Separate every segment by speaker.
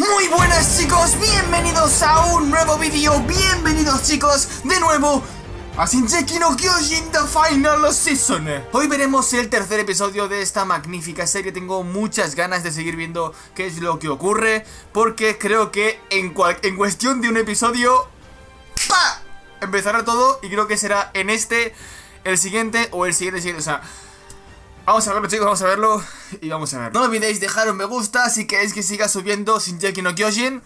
Speaker 1: Muy buenas chicos, bienvenidos a un nuevo vídeo, bienvenidos chicos de nuevo a Shinjeki no Kyojin The Final Season. Hoy veremos el tercer episodio de esta magnífica serie, tengo muchas ganas de seguir viendo qué es lo que ocurre Porque creo que en, en cuestión de un episodio. Empezará todo y creo que será en este, el siguiente o el siguiente, siguiente, o sea... Vamos a verlo chicos, vamos a verlo y vamos a ver. No olvidéis dejar un me gusta si queréis que siga subiendo Shinjeki no Kyojin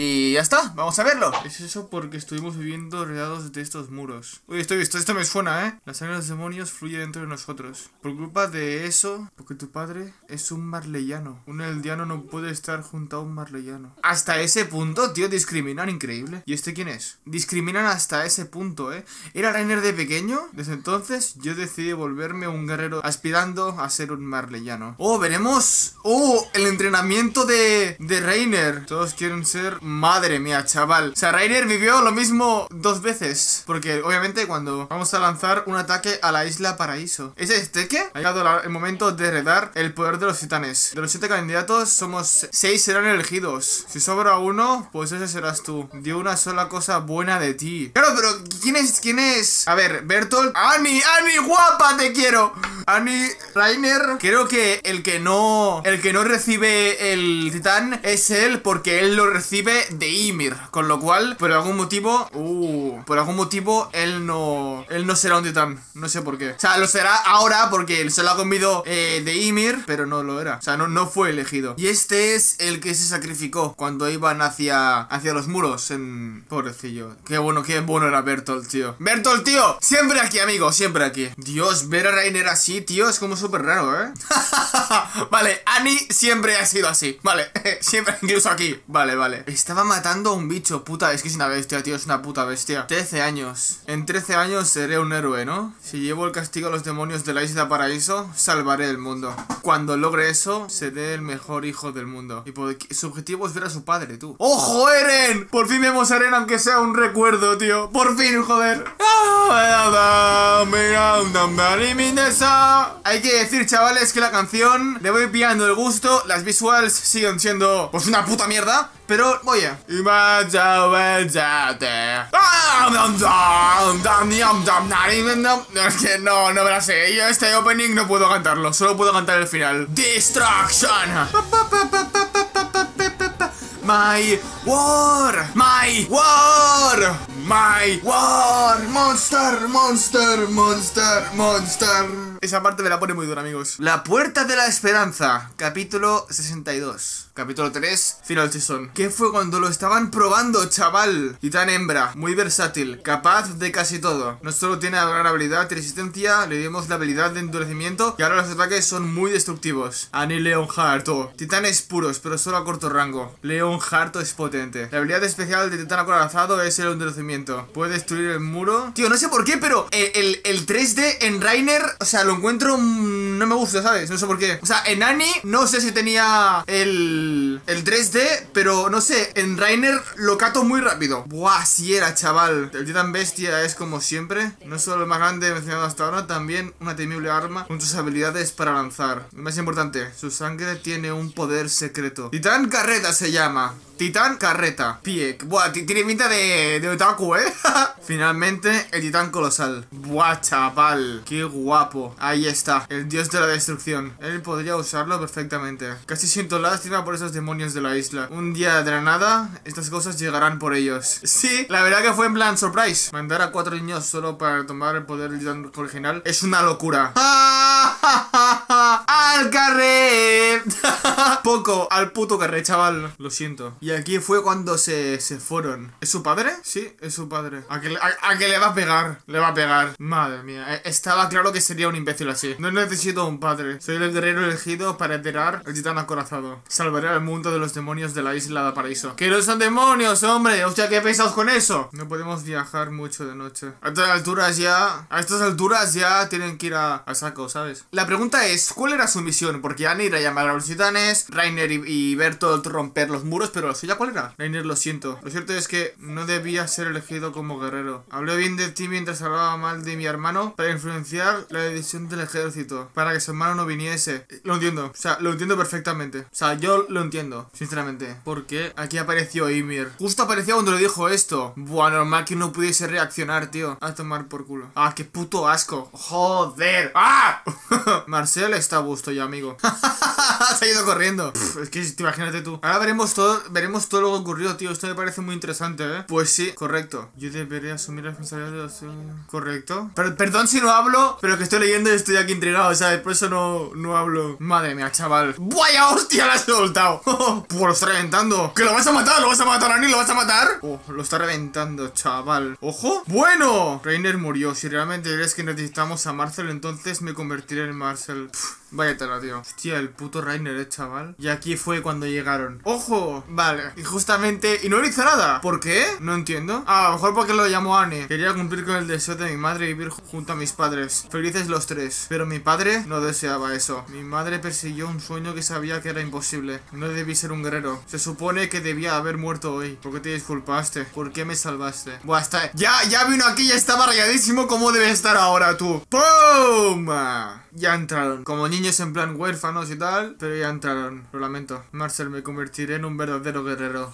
Speaker 1: y ya está, vamos a verlo. Es eso porque estuvimos viviendo rodeados de estos muros. Uy, estoy, esto, esto me suena, ¿eh? La sangre de los demonios fluye dentro de nosotros. Por culpa de eso, porque tu padre es un marleyano. Un eldiano no puede estar junto a un marleyano. Hasta ese punto, tío, discriminan increíble. ¿Y este quién es? Discriminan hasta ese punto, ¿eh? ¿Era Rainer de pequeño? Desde entonces, yo decidí volverme un guerrero aspirando a ser un marleyano. Oh, veremos... Oh, el entrenamiento de, de Rainer. Todos quieren ser Madre mía, chaval. O sea, Rainer vivió lo mismo dos veces. Porque obviamente cuando vamos a lanzar un ataque a la isla Paraíso. ¿Es este qué? Ha llegado el momento de heredar el poder de los titanes. De los siete candidatos, somos seis serán elegidos. Si sobra uno, pues ese serás tú. De una sola cosa buena de ti. Claro, pero ¿quién es? ¿Quién es? A ver, Bertolt. ¡Ani! ¡Ani, guapa! ¡Te quiero! Ani, Rainer. Creo que el que no. El que no recibe el titán es él porque él lo recibe de Ymir. Con lo cual, por algún motivo. Uh, por algún motivo, él no. Él no será un titán. No sé por qué. O sea, lo será ahora porque se lo ha comido eh, de Ymir, pero no lo era. O sea, no, no fue elegido. Y este es el que se sacrificó cuando iban hacia, hacia los muros. En. Pobrecillo. Qué bueno, qué bueno era Bertolt, tío. Bertolt, tío. Siempre aquí, amigo. Siempre aquí. Dios, ver a Rainer así, tío, es como súper raro, ¿eh? vale, Annie siempre ha sido así. Vale, siempre, incluso aquí. Vale, vale. Estaba matando a un bicho, puta, es que es una bestia, tío, es una puta bestia. 13 años, en 13 años seré un héroe, ¿no? Si llevo el castigo a los demonios de la isla paraíso, salvaré el mundo. Cuando logre eso, seré el mejor hijo del mundo. Y su objetivo es ver a su padre, tú. ¡Ojo, Eren! Por fin vemos a Eren aunque sea un recuerdo, tío. Por fin, joder Hay que decir, chavales, que la canción le voy pillando el gusto Las visuals siguen siendo, pues una puta mierda pero voy a... Es que no, no me la sé. Yo este opening no puedo cantarlo. Solo puedo cantar el final. Destruction. My war. My war. My war. Monster, monster, monster, monster. Esa parte me la pone muy dura, amigos. La Puerta de la Esperanza, capítulo 62. Capítulo 3, Final Season. ¿Qué fue cuando lo estaban probando, chaval? Titán hembra, muy versátil, capaz de casi todo. No solo tiene gran habilidad y resistencia, le dimos la habilidad de endurecimiento y ahora los ataques son muy destructivos. Ani Leonharto. Titanes puros, pero solo a corto rango. Leonharto es potente. La habilidad especial de Titán acorazado es el endurecimiento. Puede destruir el muro. Tío, no sé por qué, pero el, el 3D en Rainer, o sea, lo encuentro... Mm, no me gusta, ¿sabes? No sé por qué. O sea, en Annie no sé si tenía el, el 3D, pero no sé, en Rainer lo cato muy rápido. Buah, si era, chaval. El Titan Bestia es como siempre. No solo el más grande mencionado hasta ahora, también una temible arma con sus habilidades para lanzar. Lo más importante, su sangre tiene un poder secreto. Titán Carreta se llama. Titán Carreta. Pie. Buah, tiene pinta de, de otaku, ¿eh? Finalmente, el titán colosal. Buah, chaval. Qué guapo. Ahí está. El dios de la destrucción. Él podría usarlo perfectamente. Casi siento lástima por esos demonios de la isla. Un día de la nada, estas cosas llegarán por ellos. Sí, la verdad que fue en plan surprise. Mandar a cuatro niños solo para tomar el poder original es una locura. ¡Al carrer! Poco, al puto carrer, chaval. Lo siento. Y aquí fue cuando se, se fueron. ¿Es su padre? Sí, es su padre. ¿A que, a, que le va a pegar? Le va a pegar. Madre mía. Eh, estaba claro que sería un imbécil así. No necesito un padre. Soy el guerrero elegido para enterar el titán acorazado. Salvaré al mundo de los demonios de la isla de paraíso. ¡Que no son demonios, hombre! Hostia, ¿qué pensáis con eso? No podemos viajar mucho de noche. A estas alturas ya... A estas alturas ya tienen que ir a, a saco, ¿sabes? La pregunta es, ¿cuál era su misión, porque Anne irá a llamar a los titanes, Rainer y, y Bertolt romper los muros, pero ¿eso ya cuál era? Rainer, lo siento. Lo cierto es que no debía ser elegido como guerrero. Hablé bien de ti mientras hablaba mal de mi hermano para influenciar la decisión del ejército, para que su hermano no viniese. Lo entiendo, o sea, lo entiendo perfectamente. O sea, yo lo entiendo, sinceramente. Porque aquí apareció Ymir. Justo apareció cuando le dijo esto. Buah, normal que no pudiese reaccionar, tío. A tomar por culo. Ah, qué puto asco. Joder. ¡Ah! Marcel está a gusto ya, amigo. Se ha ido corriendo. Es que te imagínate tú. Ahora veremos todo, veremos todo lo que ocurrió, tío. Esto me parece muy interesante, ¿eh? Pues sí, correcto. Yo debería asumir la responsabilidad de los... Correcto. Pero, perdón si no hablo, pero que estoy leyendo y estoy aquí intrigado, ¿sabes? Por eso no, no hablo. Madre mía, chaval. ¡Vaya hostia! La has soltado. pues lo está reventando. ¿Que lo vas a matar? ¿Lo vas a matar, Ani? ¿Lo vas a matar? Oh, lo está reventando, chaval. ¡Ojo! ¡Bueno! Reiner murió. Si realmente crees que necesitamos a Marcel, entonces me convertiré en Marcel. Pff, vaya tela, tío. Hostia, el puto Reiner, eh, chaval. Y aquí fue cuando llegaron. ¡Ojo! Vale. Y justamente... Y no le hizo nada. ¿Por qué? No entiendo. Ah, a lo mejor porque lo llamó Anne. Quería cumplir con el deseo de mi madre y vivir junto a mis padres. Felices los tres. Pero mi padre no deseaba eso. Mi madre persiguió un sueño que sabía que era imposible. No debí ser un guerrero. Se supone que debía haber muerto hoy. ¿Por qué te disculpaste? ¿Por qué me salvaste? Buah, está... Ya, ya vino aquí, ya estaba rayadísimo. ¿Cómo debe estar ahora tú? ¡Pum! Ya entraron. Como niños en plan huérfanos y tal. Pero ya entraron. Lo lamento. Marcel, me convertiré en un verdadero guerrero.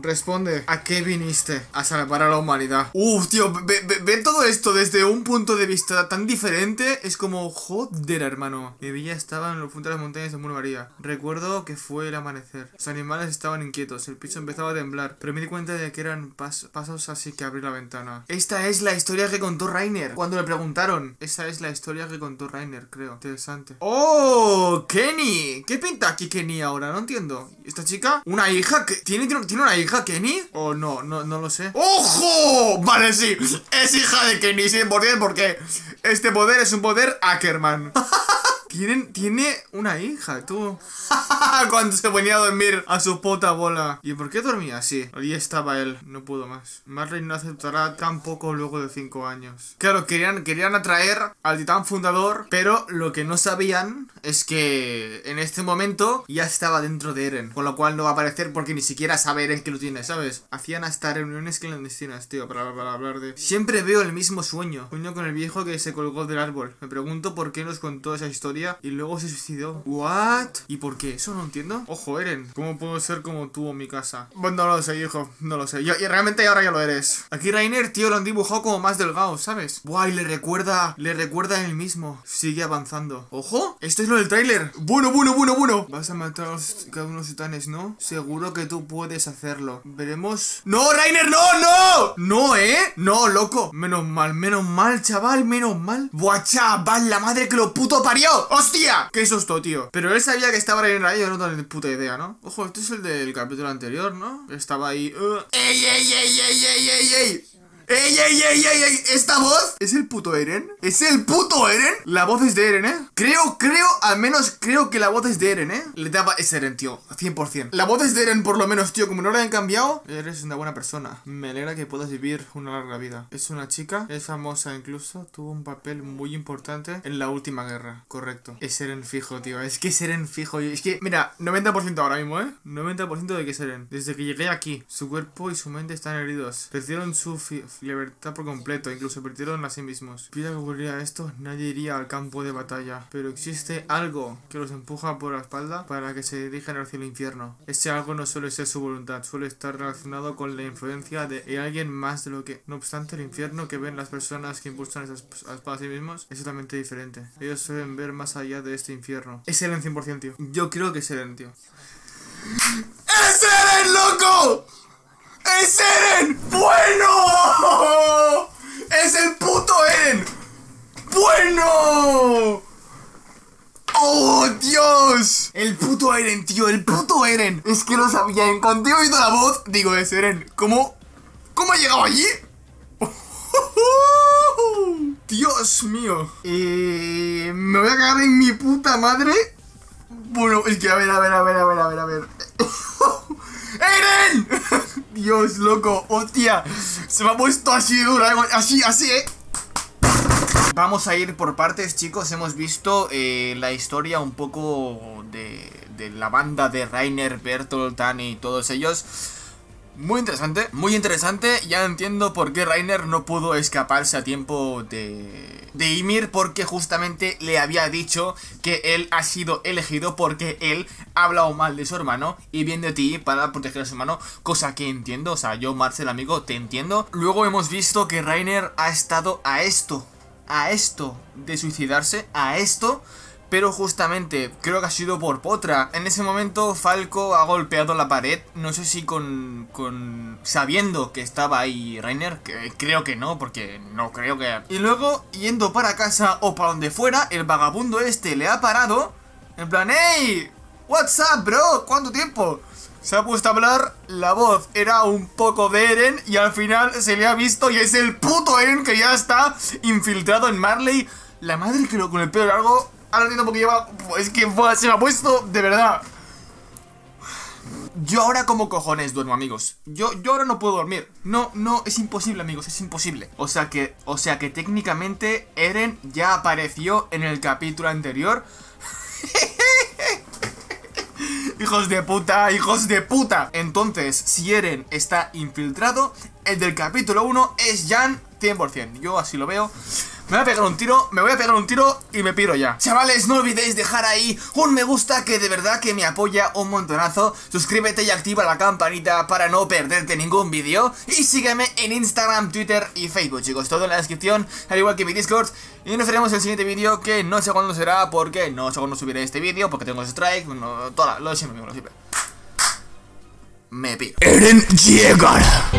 Speaker 1: Responde, ¿a qué viniste? A salvar a la humanidad. Uf, tío, ve- ve- todo esto desde un punto de vista tan diferente es como, joder, hermano. Mi villa estaba en los puntos de las montañas de Muro María. Recuerdo que fue el amanecer. Los animales estaban inquietos, el piso empezaba a temblar, pero me di cuenta de que eran pas- pasos así que abrí la ventana. Esta es la historia que contó Rainer. Cuando le preguntaron, esa es la historia que contó Rainer, creo. Interesante. ¡Oh! ¡Kenny! ¿Qué pinta aquí Kenny ahora? No entiendo. ¿Esta chica? ¿Una hija? que ¿Tiene, tiene, tiene una hija Kenny? ¿O no? No, no lo sé. ¡Ojo! Vale, sí. Es hija de Kenny, 100% porque este poder es un poder Ackerman. Tienen, tiene una hija, tú. Cuando se ponía a dormir a su puta bola. ¿Y por qué dormía así? Allí estaba él. No pudo más. Marley no aceptará tampoco luego de 5 años. Claro, querían, querían atraer al titán fundador, pero lo que no sabían es que en este momento ya estaba dentro de Eren. Con lo cual no va a aparecer porque ni siquiera sabe Eren que lo tiene, ¿sabes? Hacían hasta reuniones clandestinas, tío, para, para hablar de... Siempre veo el mismo sueño. Sueño con el viejo que se colgó del árbol. Me pregunto por qué nos contó esa historia y luego se suicidó. ¿What? ¿Y por qué? Eso no entiendo. Ojo, Eren. ¿Cómo puedo ser como tú en mi casa? Bueno, no lo sé, hijo. No lo sé. Yo, y realmente ahora ya lo eres. Aquí Rainer, tío, lo han dibujado como más delgado, ¿sabes? Guay, le recuerda. Le recuerda a él mismo. Sigue avanzando. ¡Ojo! Esto es lo del tráiler. Bueno, bueno, bueno, bueno. Vas a matar a los, cada uno de ¿no? Seguro que tú puedes hacerlo. Veremos. ¡No, Rainer, no, no! No, ¿eh? No, loco. Menos mal, menos mal, chaval, menos mal. Buah, chaval, la madre que lo puto parió. ¡Hostia! ¡Qué susto, tío! Pero él sabía que estaba Rainer ahí, yo no tengo ni puta idea, ¿no? Ojo, este es el del capítulo anterior, ¿no? Estaba ahí. uh. ¡Ey, ey, ey, ey, ey, ey, ey! ¡Ey, ey, ey, ey, ey! ¿Esta voz? ¿Es el puto Eren? ¿Es el puto Eren? La voz es de Eren, ¿eh? Creo, creo, al menos creo que la voz es de Eren, ¿eh? Le daba... Es Eren, tío, 100% La voz es de Eren, por lo menos, tío, como no la hayan cambiado Eres una buena persona Me alegra que puedas vivir una larga vida Es una chica, es famosa incluso Tuvo un papel muy importante en la última guerra Correcto Es Eren fijo, tío Es que es Eren fijo Es que, mira, 90% ahora mismo, ¿eh? 90% de que es Eren Desde que llegué aquí Su cuerpo y su mente están heridos Perdieron su fi- libertad por completo, incluso perdieron a sí mismos. Si que ocurriría esto, nadie iría al campo de batalla. Pero existe algo que los empuja por la espalda para que se dirijan hacia el infierno. Ese algo no suele ser su voluntad, suele estar relacionado con la influencia de alguien más de lo que. No obstante, el infierno que ven las personas que impulsan esas espadas para sí mismos es totalmente diferente. Ellos suelen ver más allá de este infierno. Es Eren 100%, tío. Yo creo que es Eren, tío. ¡Es Eren, loco! ¡Es Eren! ¡Bueno! ¡Es el puto Eren! ¡Bueno! ¡Oh, Dios! El puto Eren, tío, el puto Eren. Es que lo sabía, en cuanto he oído la voz, digo, es Eren. ¿Cómo? ¿Cómo ha llegado allí? Dios mío. Eh, me voy a cagar en mi puta madre. Bueno, es que a ver, a ver, a ver, a ver, a ver, a ver. ¡Eren! Dios, loco, hostia. Se me ha puesto así dura, eh, así, así, eh. Vamos a ir por partes, chicos. Hemos visto eh, la historia un poco de, de la banda de Rainer, Bertolt, Tani y todos ellos. Muy interesante, muy interesante. Ya entiendo por qué Rainer no pudo escaparse a tiempo de, de Ymir, porque justamente le había dicho que él ha sido elegido porque él ha hablado mal de su hermano y bien de ti para proteger a su hermano, cosa que entiendo. O sea, yo, Marcel, amigo, te entiendo. Luego hemos visto que Rainer ha estado a esto, a esto de suicidarse, a esto pero justamente creo que ha sido por Potra. En ese momento Falco ha golpeado la pared, no sé si con, con sabiendo que estaba ahí Rainer, que creo que no, porque no creo que... Y luego, yendo para casa o para donde fuera, el vagabundo este le ha parado, en plan, ¡Hey! What's up, bro? ¿Cuánto tiempo? Se ha puesto a hablar, la voz era un poco de Eren y al final se le ha visto y es el puto Eren que ya está infiltrado en Marley. La madre que lo con el pelo largo Ahora entiendo porque lleva... Es que se me ha puesto de verdad. Yo ahora como cojones duermo, amigos. Yo, yo ahora no puedo dormir. No, no, es imposible, amigos, es imposible. O sea que, o sea que técnicamente Eren ya apareció en el capítulo anterior. hijos de puta, hijos de puta. Entonces, si Eren está infiltrado, el del capítulo 1 es Jan 100%. Yo así lo veo. Me voy a pegar un tiro, me voy a pegar un tiro y me piro ya. Chavales, no olvidéis dejar ahí un me gusta que de verdad que me apoya un montonazo. Suscríbete y activa la campanita para no perderte ningún vídeo. Y sígueme en Instagram, Twitter y Facebook chicos. Todo en la descripción, al igual que mi Discord. Y nos veremos en el siguiente vídeo que no sé cuándo será Porque no sé cuándo subiré este vídeo Porque tengo strike, toda, lo de siempre, lo siempre Me piro. Eren llegará